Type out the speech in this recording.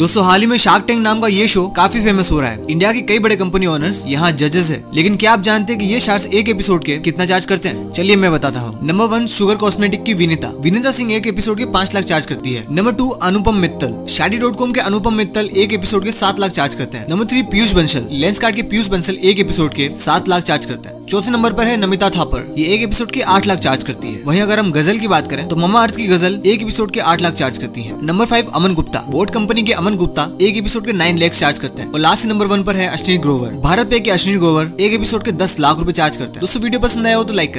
दोस्तों, हाल ही में shark tank नाम का ये शो काफ़ी फ़ेमस हो रहा है। इंडिया की कई बड़े कंपनी ओनर्स यहाँ जजेस है। लेकिन क्या आप जानते हैं कि ये शार्स एक एपिसोड के कितना चार्ज करते हैं? चलिए मैं बताता हूँ। नंबर वन शुगर कॉस्मेटिक की विनीता। विनीता सिंह एक एपिसोड के पाँच लाख चार्ज करती है। Number two Anupam Mittal. Shaadi dot com के अनुपम मित्तल एक एपिसोड के सात लाख चार्ज करते हैं। Number three Piyush Bansal Lenskart के पीयूष बंसल एक एपिसोड के सात लाख चार्ज करते हैं। चौथे नंबर पर है नमिता थापर। ये एक एपिसोड के आठ लाख चार्ज करती है। वहीं अगर हम गज़ल की बात करें तो ममा अर्थ की गज़ल एक एपिसोड के आठ लाख चार्ज करती है। Number five Aman Gupta. Boat company के अमन गुप्ता एक एपिसोड के नाइन लैक्स चार्ज करते हैं। और लास्ट नंबर वन पर है अश्विनी ग्रोवर भारत पे के अश्विनी ग्रोवर एक एपिसोड के दस लाख रूपए चार्ज करते हैं। दोस्तों, वीडियो पसंद आया हो तो लाइक